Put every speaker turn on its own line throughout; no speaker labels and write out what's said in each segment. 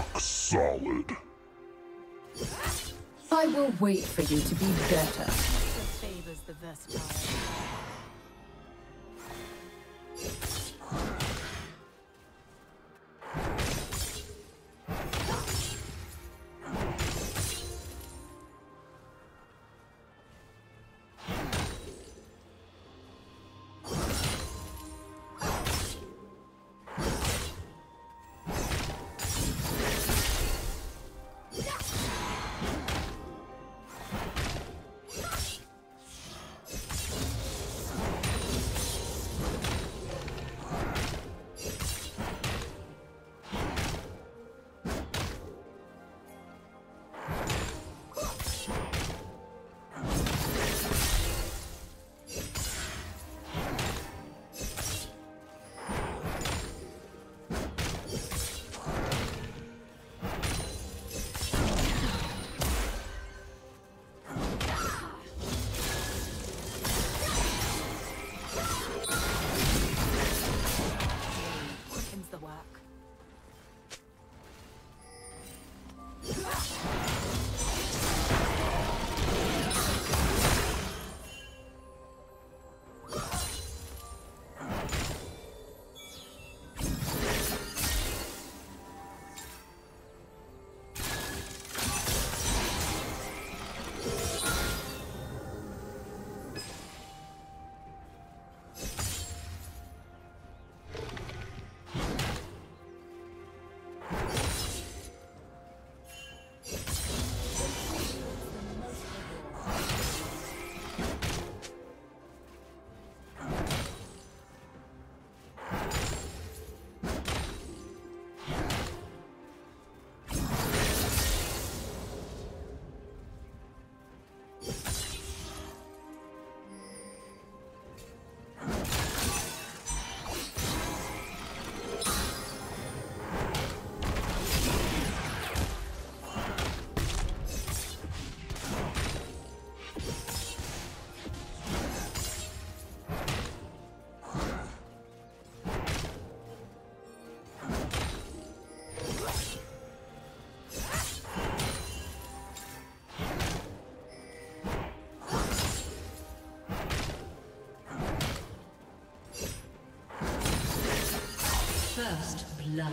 Rock solid.
I will wait for you to be better.
you
First blood.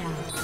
down.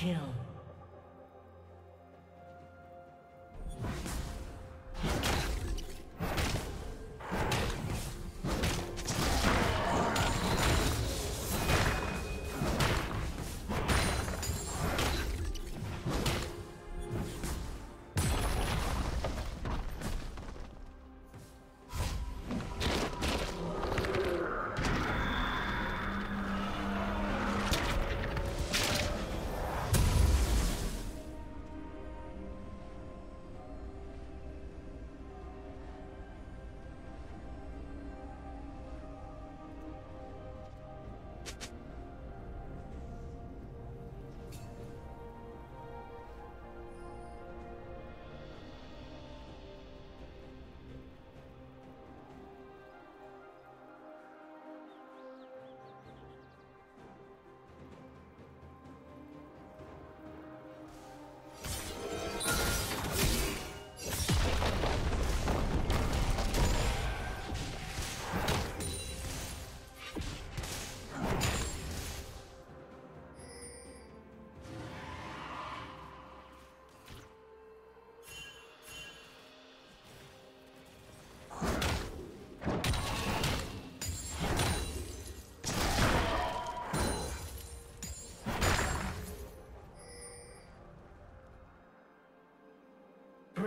kill.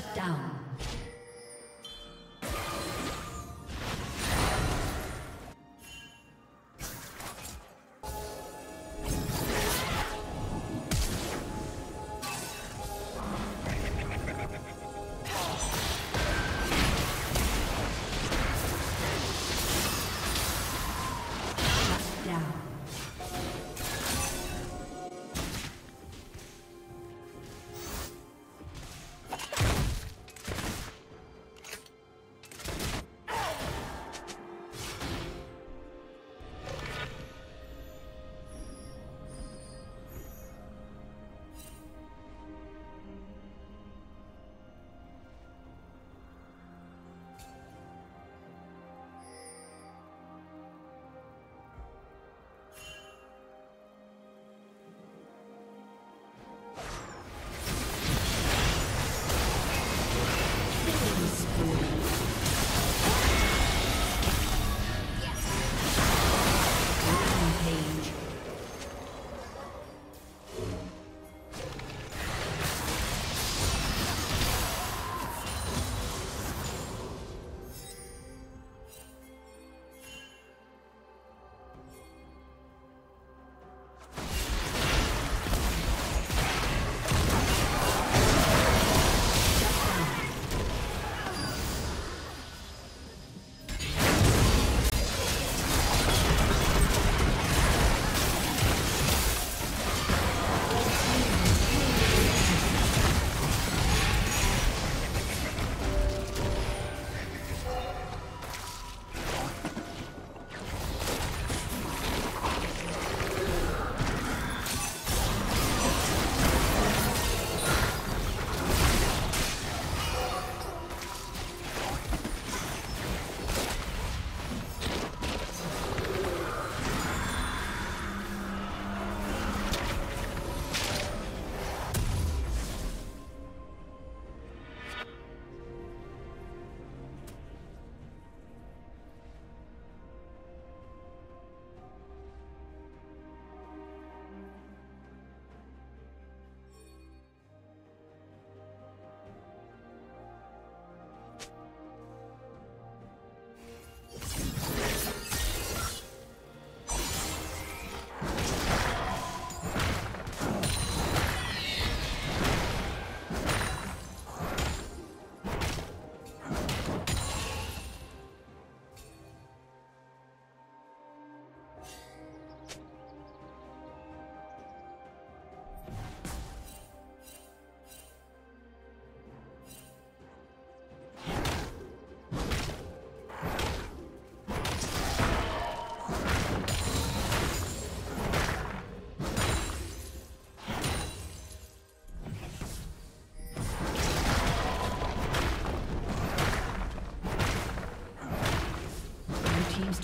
Shut down.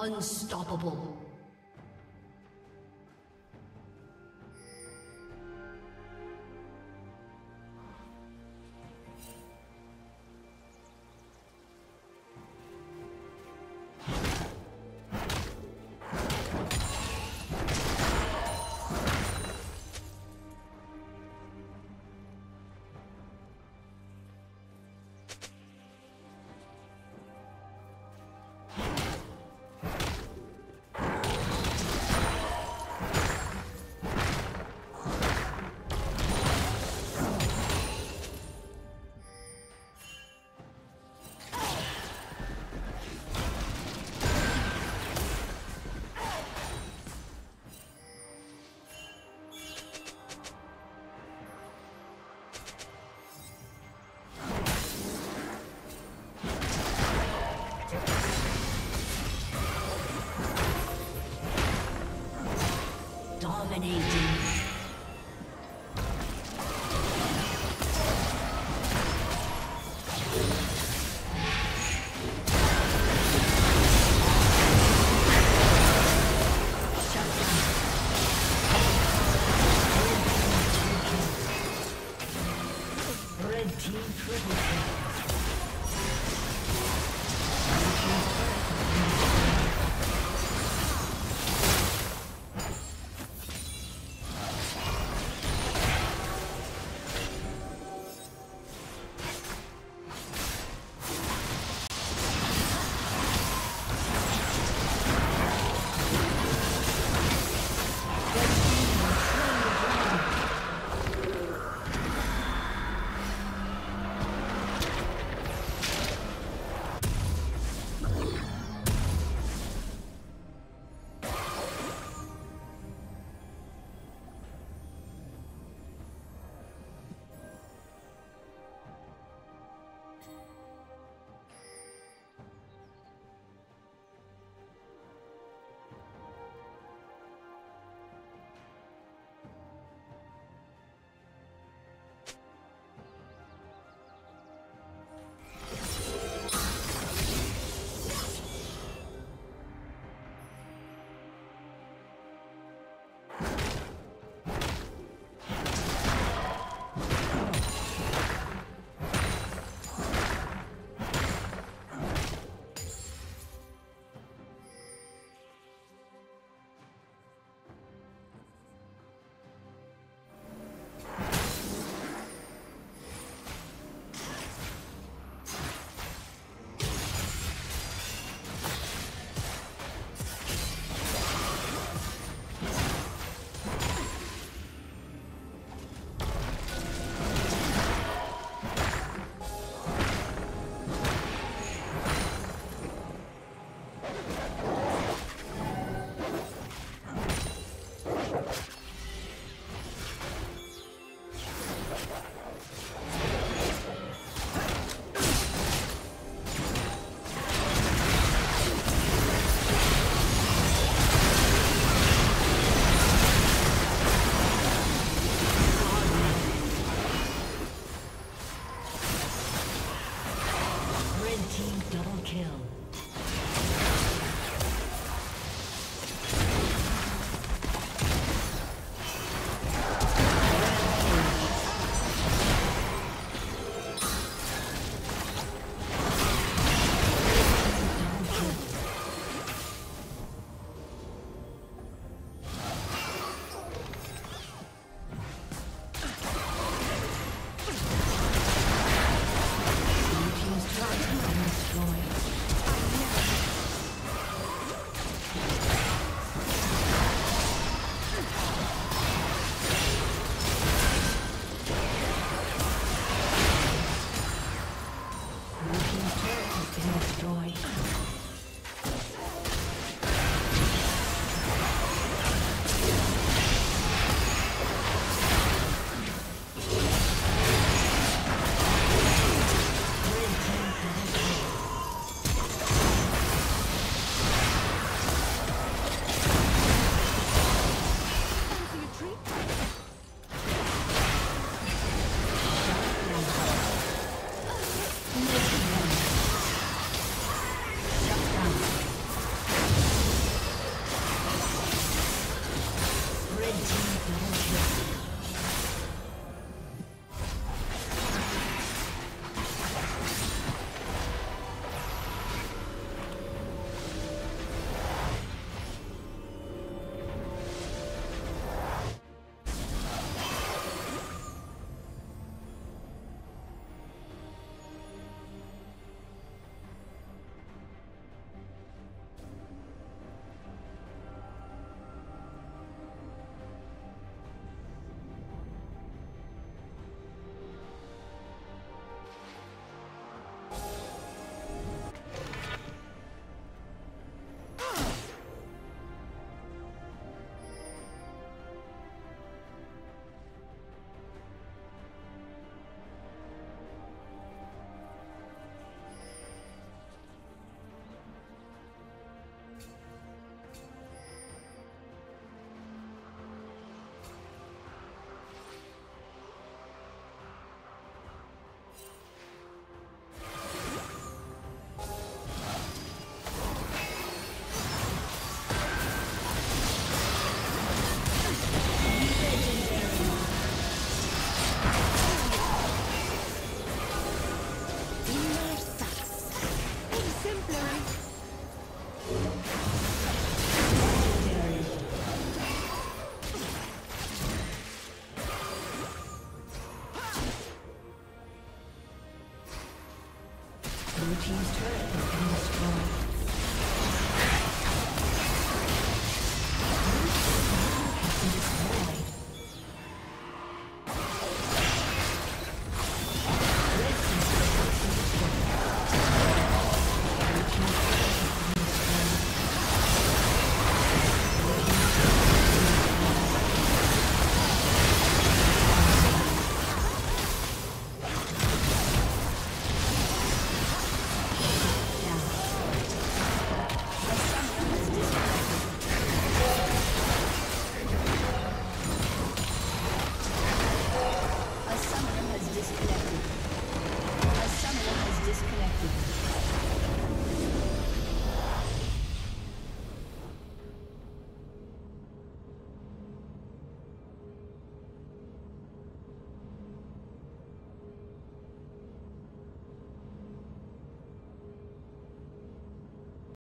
Unstoppable.